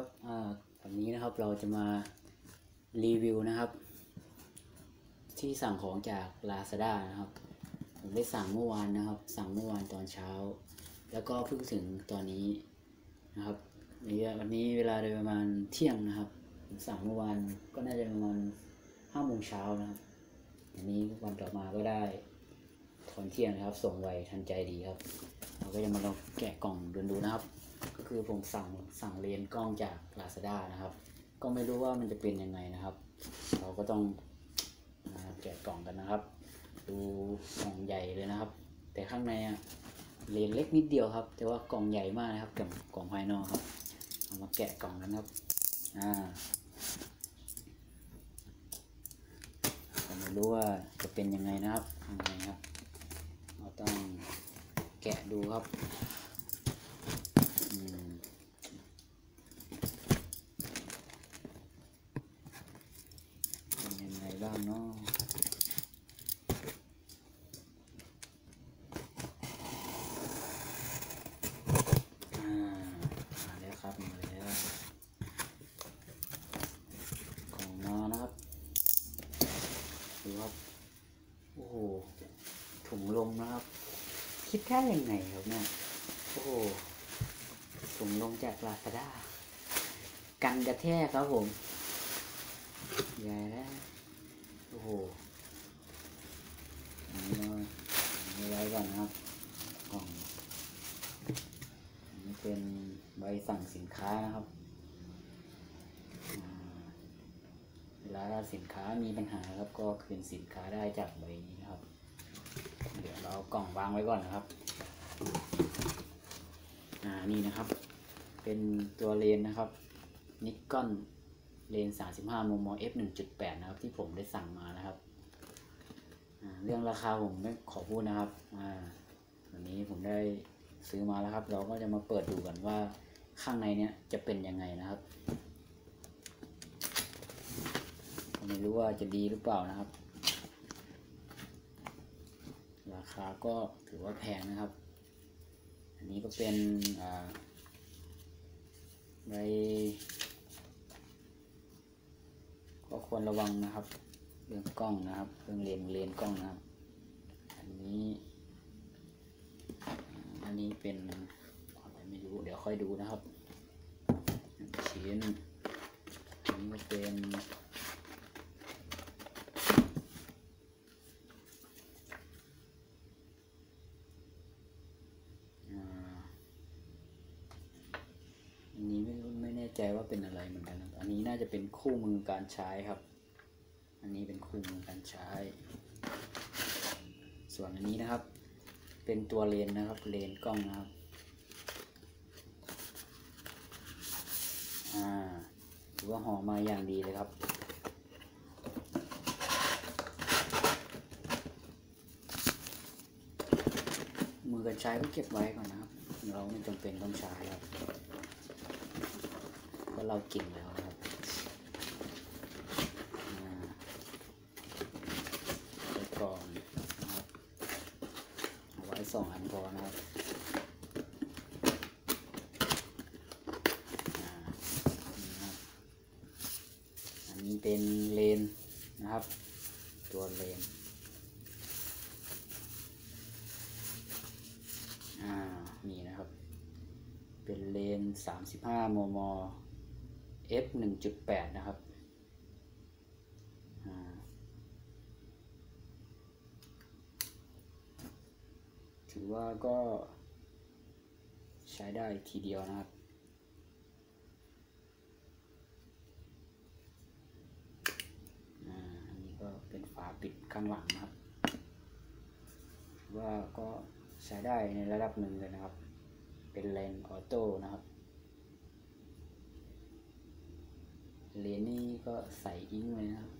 ครับวันนี้นะครับเราจะมารีวิวนะครับ ที่สั่งของจาก Lazada นะครับ ผมได้สั่งเมื่อวานนะครับ สั่งเมื่อวานตอนเช้า แล้วก็เพิ่งถึงตอนนี้นะครับในวันนี้เวลาโดยประมาณเที่ยงนะครับผมสั่งเมื่อวานก็น่าจะประมาณห้าโมงเช้านะครับอันนี้วันต่อมาก็ได้ตอนเที่ยงนะครับ ส่งไวทันใจดีครับ เราก็จะมาลองแกะกล่องดูดูนะครับ ก็คือผมสั่งสั่งเลนกล้องจาก Lazada นะครับ ก็ไม่รู้ว่ามันจะเป็นยังไงนะครับ เราก็ต้องมาแกะกล่องกันนะครับ ดูกล่องใหญ่เลยนะครับ แต่ข้างในอะเลนเล็กนิดเดียวครับ แต่ว่ากล่องใหญ่มากนะครับกับกล่องภายนอกครับเอามาแกะกล่องกันครับอ่าไม่รู้ว่าจะเป็นยังไงนะครับข้างในครับ เราต้องแกะดูครับอืมเป็นยังไงบ้างเนาะอ่ามาแล้วครับมาแล้วของมานะครับดูครับ โอ้โห ถุงล มนะครับ คิดแค่ยังไงครับเนี่ยโอ้โหถุงลมจากลาซาด้ากันกระแทกครับผมใหญ่แล้วโอ้โหอันนี้เราอันนี้ไว้ก่อนนะครับกล่องนี้เป็นใบสั่งสินค้านะครับเวลาสินค้ามีปัญหาครับก็คืนสินค้าได้จากใบนี้นะครับ เดี๋ยวเราเอากล่องวางไว้ก่อนนะครับ อ่า นี่นะครับ เป็นตัวเลนนะครับนิกอนเลนส์35มม f 1.8 นะครับ ที่ผมได้สั่งมานะครับ เรื่องราคาผมไม่ขอพูดนะครับอ่าวันนี้ผมได้ซื้อมาแล้วครับ เราก็จะมาเปิดดูกันว่าข้างในเนี้ยจะเป็นยังไงนะครับ ไม่รู้ว่าจะดีหรือเปล่านะครับ รา คาก็ถือว่าแพงนะครับ อันนี้ก็เป็นอ่าใบก็ควรระวังนะครับ เรื่องกล้องนะครับ เรื่องเลนเลนกล้องนะครับ อันนี้ อันนี้เป็นอะไรไม่รู้ เดี๋ยวค่อยดูนะครับชิ้นอันนี้ก็เป็น อ่าอันนี้ไม่รู้ไม่แน่ใจว่าเป็นอะไรเหมือ นี้น่าจะเป็นคู่มือการใช้ครับ อันนี้เป็นคู่มือการใช้ ส่วนอันนี้นะครับ เป็นตัวเลนนะครับเลนกล้องนะครับอ่าถือว่าห่อมาอย่างดีเลยครับมือกันใช้ก็เก็บไว้ก่อนนะครับ เราไม่จำเป็นต้องใช้ครับเพราะเราเก่งแล้วนะครับอ่าไว้ก่อนนะครับเอาไว้สองอั นพอนะครับอันนี้เป็นเลนนะครับ ตัวเลนอ่านี่นะครับ เป็นเลนส์35 มม f 1.8 นะครับ อ่า ถือว่าก็ใช้ได้ทีเดียวนะครับอ่าอันนี้ก็เป็นฝาปิดข้างหลังนะครับ ว่าก็ใช้ได้ในระดับหนึ่งเลยนะครับ เป็นเลนออโต้นะครับ เลนนี่ก็ใส่อิงเลยนะครับ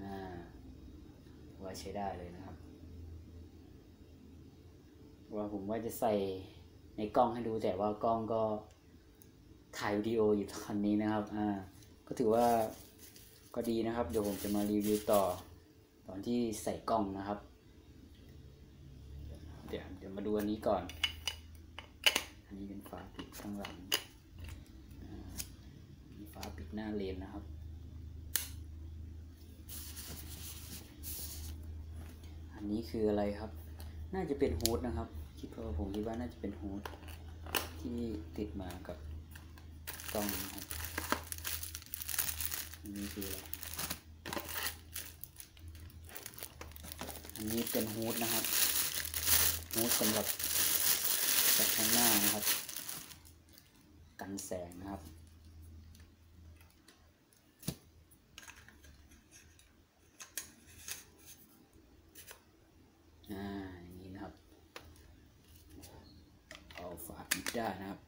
อ่าว่าใช้ได้เลยนะครับ ว่าผมว่าจะใส่ในกล้องให้ดูแต่ว่ากล้องก็ถ่ายวิดีโออยู่ตอนนี้นะครับ อ่า ก็ถือว่าก็ดีนะครับ เดี๋ยวผมจะมารีวิวต่อ ตอนที่ใส่กล้องนะครับ เดี๋ยวเดี๋ยวมาดูอันนี้ก่อน อันนี้เป็นฝาปิดข้างหลังอ่าหน้าเลนนะครับ อันนี้คืออะไรครับ น่าจะเป็นฮูดนะครับ คิดว่าผมคิดว่าน่าจะเป็นฮูดที่ติดมากับกล้องนะครับอันนี้คืออะไรอันนี้เป็นฮูดนะครับฮูดสำหรับจากข้างหน้านะครับ กันแสงนะครับ อ่า อย่างนี้นะครับ เอาฝาปิด ได้นะครับ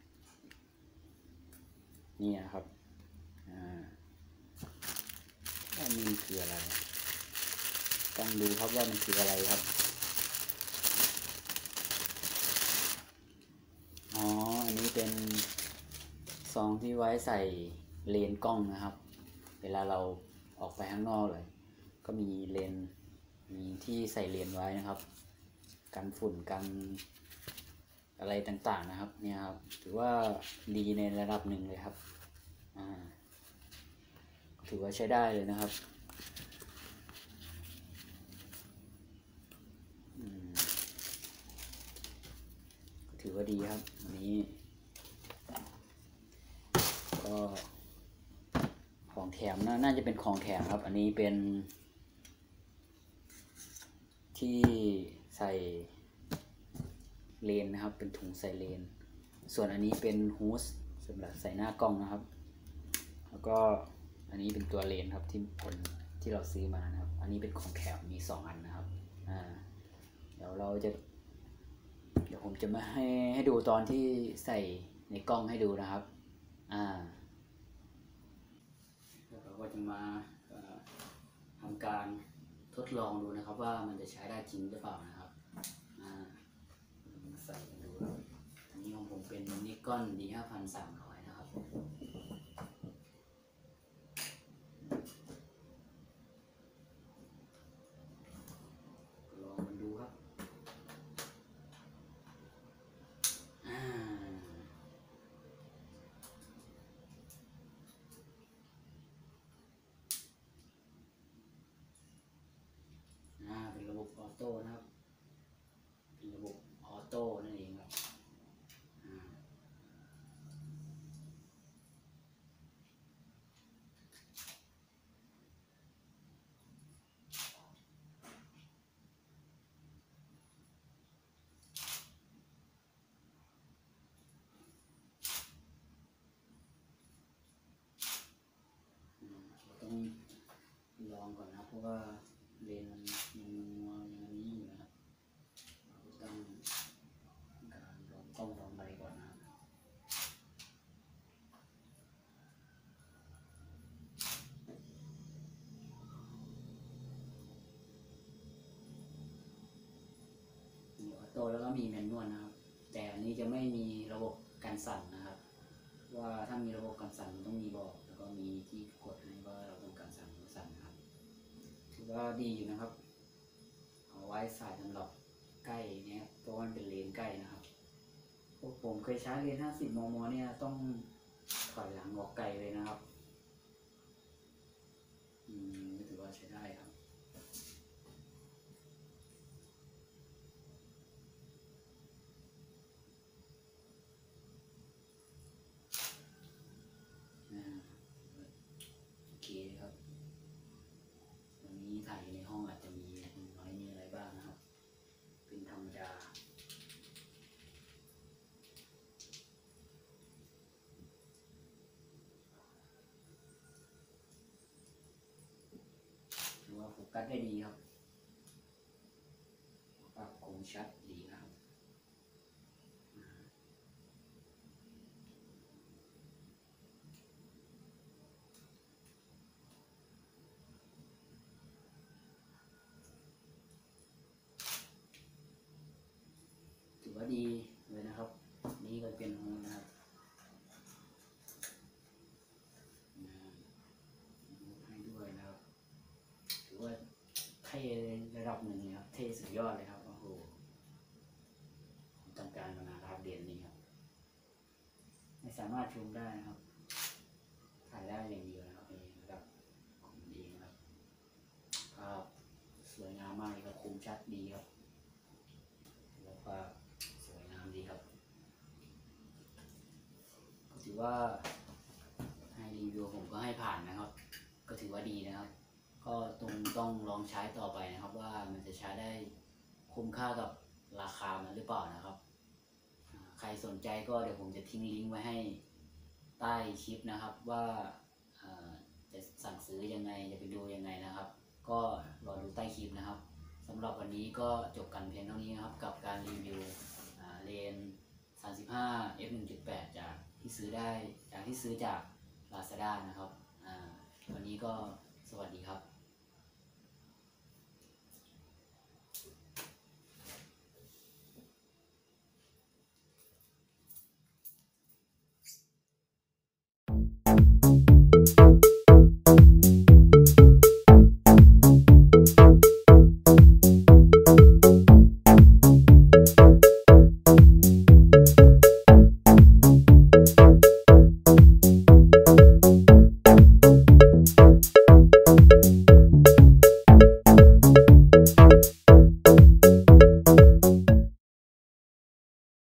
นี่นะครับอ่าว่ามันคืออะไร ต้องดูครับว่ามันคืออะไรครับ อ๋อ อันนี้เป็นซองที่ไว้ใส่เลนกล้องนะครับ เวลาเราออกไปข้างนอกเลย ก็มีเลน มีที่ใส่เลนไว้นะครับ กันฝุ่นกัน อะไรต่างๆนะครับ เนี่ยครับถือว่าดีในระดับหนึ่งเลยครับอ่าถือว่าใช้ได้เลยนะครับถือว่าดีครับอันนี้ ก็ของแถมนะน่าจะเป็นของแถมครับ อันนี้เป็นที่ใส่ เลนนะครับ เป็นถุงใส่เลน ส่วนอันนี้เป็นฮูสสำหรับใส่หน้ากล้องนะครับ แล้วก็อันนี้เป็นตัวเลนครับที่คนที่เราซื้อมานะครับ อันนี้เป็นของแถมมีสองอันนะครับ อ่า เดี๋ยวเราจะ เดี๋ยวผมจะมาให้ให้ดูตอนที่ใส่ในกล้องให้ดูนะครับ อ่าแล้วเราก็จะมาทำการทดลองดูนะครับว่ามันจะใช้ได้จริงหรือเปล่านะครับ ใส่กันดูครับอันนี้ของผมเป็นนิกอนดีห้าพันสามร้อยนะครับ ลองมันดูครับ อ่า อ่า เป็นระบบออโต้นะครับ เป็นระบบออโต้นั่นเองครับ อ่า อืมเราต้องลองก่อนนะครับ เพราะว่าเลนมันยังมัวอย่างนี้อยู่นะครับเราก็ต้องการลองกล้องลองอะไรก่อนนะครับมีออโต้แล้วก็ มีแมนนวลนะครับ แต่อันนี้จะไม่มีระบบการสั่นนะครับ ว่าถ้ามีระบบการสั่นมันต้องมีบอก แล้วก็มีที่กดให้ว่าเราต้องการสั่นหรือไม่สั่นนะครับ ถือว่าดีอยู่นะครับเอาไว้ใส่สำหรับใกล้เนี้ยเพราะว่ามันเป็นเลนใกล้นะครับพวกผมเคยใช้เลน50 มม เนี่ยต้องถอยหลังออกไกลเลยนะครับ อืมถือว่าใช้ได้ครับ อ่าโอเคครับ วันนี้ถ่ายอยู่ในห้องอาจจะมีน้อยมีอะไรบ้างนะครับ เป็นธรรมดา ถือว่าโฟ กัสได้ดีครับ ปรับคมชัดดีนะครับามารถชมได้นะครับ ถ่ายได้อย่างเดียวนะครับในรครับขอมเอนะครับภาพสวยงามมากเลยครับคมชัดดีครับ แล้วก็สวยงามดีครับก็ถือว่าให้รีวิวผมก็ให้ผ่านนะครับ ก็ถือว่าดีนะครับ ก็ตรงต้องลองใช้ต่อไปนะครับ ว่ามันจะใช้ได้คุ้มค่ากับราคามันหรือเปล่านะครับ ใครสนใจก็เดี๋ยวผมจะทิ้งลิงก์ไว้ให้ใต้คลิปนะครับว่าจะสั่งซื้อยังไงจะไปดูยังไงนะครับ ก็รอดูใต้คลิปนะครับสำหรับวันนี้ก็จบกันเพียงเท่านี้นะครับ กับการรีวิวอ่าเลน 35 f 1.8 จากที่ซื้อได้จากที่ซื้อจาก Lazada นะครับวันนี้ก็สวัสดีครับ